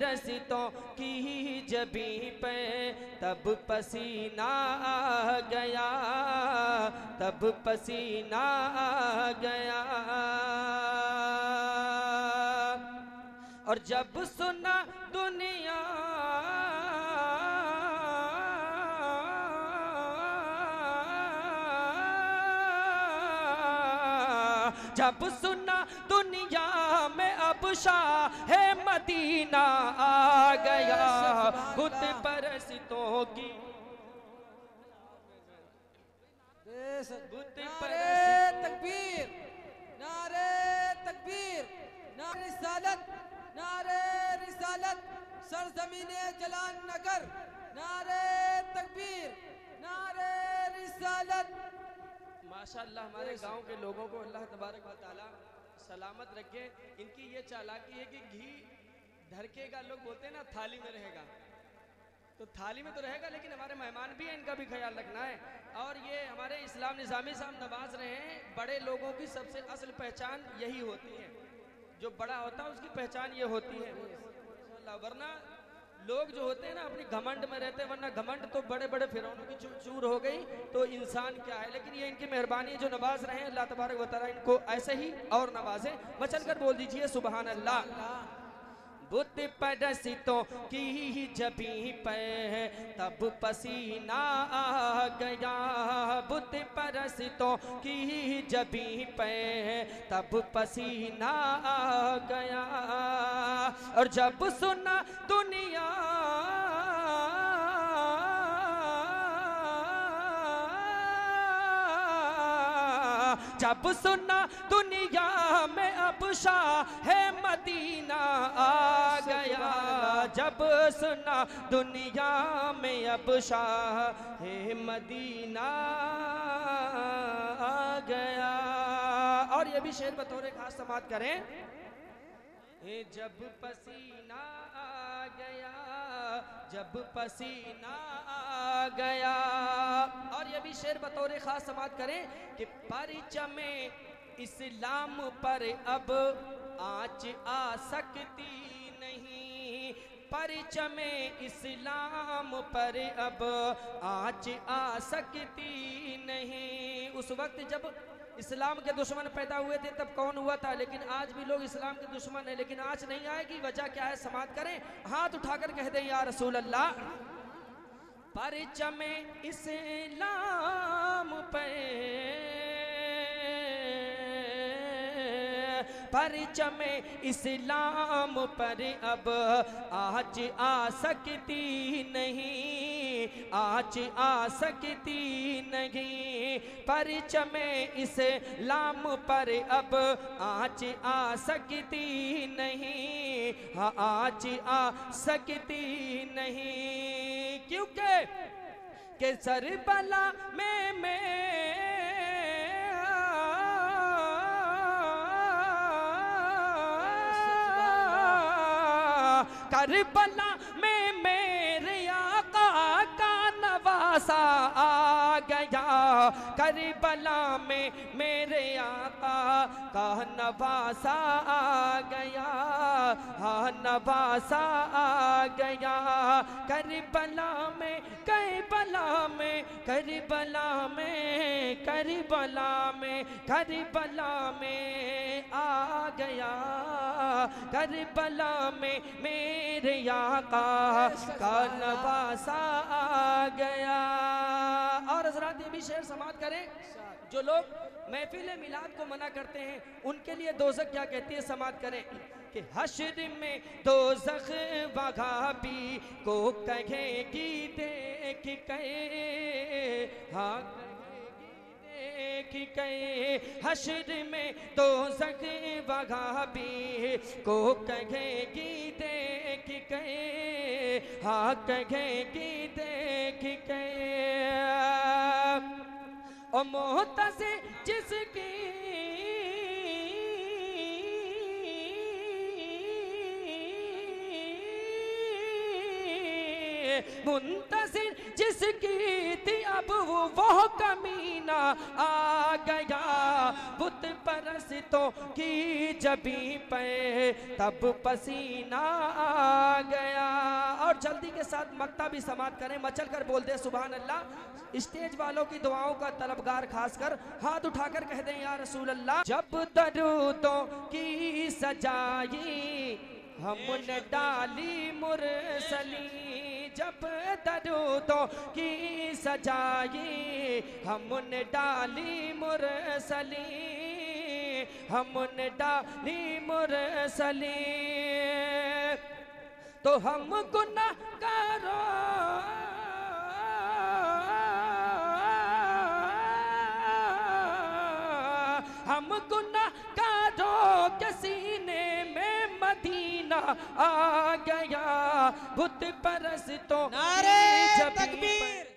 رستوں کی جبی پہ تب پسینہ آ گیا، تب پسینہ آ گیا۔ اور جب سنا دنیا جب سنا دنیا میں اب شاہ مدینہ آ گیا بت پرستوں کی نعرے تکبیر نعرے تکبیر نعرے رسالت نعرے رسالت سرزمین جلال نگر نعرے تکبیر نعرے رسالت ماشاءاللہ ہمارے گاؤں کے لوگوں کو اللہ تبارک و تعالی سلامت رکھے، ان کی یہ چالاکی ہے کہ گھی دھرکے گا لوگ بولتے ہیں نا، تھالی میں رہے گا۔ تو تھالی میں تو رہے گا، لیکن ہمارے مہمان بھی ہیں، ان کا بھی خیال رکھنا ہے۔ اور یہ ہمارے اسلام نظامی صاحب نواز رہے ہیں، بڑے لوگوں کی سب سے اصل پہچان یہی ہوتی ہے۔ جو بڑا ہوتا ہے، اس کی پہچان یہ ہوتی ہے۔ ورنہ لوگ جو ہوتے ہیں نا اپنی گھمنڈ میں رہتے ہیں، ورنہ گھمنڈ تو بڑے بڑے فیرونوں کی چور ہو گئی تو انسان کیا ہے؟ لیکن یہ ان کی مہربانی جو نواز رہے ہیں، اللہ تبارک و تعالیٰ ان کو ایسے ہی اور نوازیں۔ بچل کر بول دیجیے، سبحان اللہ۔ بت پرستوں کی جبی پہ تب پسینہ آ گیا۔ بت پرستوں کی جبی پہ تب پسینہ آ گیا۔ اور جب سنا دنیا جب سنا دنیا میں اب شاہ مدینہ آ گیا جب سنا دنیا میں اب شاہ مدینہ آ گیا اور یہ بھی شعر بطور خاص سماعت کریں جب پسینہ آ گیا، جب پسینہ آ گیا۔ اور یہ بھی شعر بطور خاص سماعت کریں کہ پرچم اسلام پر اب آنچ آ سکتی پرچم اسلام پر اب آنچ آ سکتی نہیں۔ اس وقت جب اسلام کے دشمن پیدا ہوئے تھے تب کون ہوا تھا؟ لیکن آج بھی لوگ اسلام کے دشمن ہیں، لیکن آج نہیں آئے گی۔ وجہ کیا ہے؟ سماعت کریں۔ ہاتھ اٹھا کر کہہ دیں، یا رسول اللہ، پرچم اسلام پہ پرچم اسلام پر اب آج آ سکتی نہیں، آج آ سکتی نہیں۔ پرچم اسلام پر اب آج آ سکتی نہیں ہاں آج آ سکتی نہیں۔ کیونکہ کہ سربلا میں میں کربلا میں میرے آقا کا نواسا آ کربلا میں میرے آقا کا نواسا آ گیا ہاں نواسا آ گیا۔ کربلا میں کربلا میں کربلا میں کربلا میں کربلا میں آ گیا۔ کربلا میں میرے آقا کا نواسا آ گیا۔ حضرات یہ بھی شعر سماعت کریں، جو لوگ محفل میلاد کو منع کرتے ہیں، ان کے لیے دوزخ کیا کہتی ہے؟ سماعت کریں۔ کہ حشر میں دوزخ وغابی کو کہے گی، دیکھ کے ہاں دیکھ حشر میں دوزخ وغابی کو کہے گی، دیکھ کے ہاں کہے گی، دیکھ کے او محتسے جس کی منتصر جس کی تھی اب وہ کمینہ آ گیا پرستوں کی جبی پہ تب پسینہ آ گیا۔ اور جلدی کے ساتھ مکتا بھی سماعت کریں۔ مچل کر بول دیں، سبحان اللہ۔ اسٹیج والوں کی دعاؤں کا طلبگار خاص کر ہاتھ اٹھا کر کہہ دیں، یا رسول اللہ، جب درودوں کی سجائی ہم نے ڈالی مرسلی، جب درودوں کی سجائی ہم نے ڈالی مرسلی۔ ہم نے ڈالی مرسلی تو ہم گناہ ہم گناہ کاروں کے سینے میں مدینہ آ گیا بت پرستوں جبیں تکبیر۔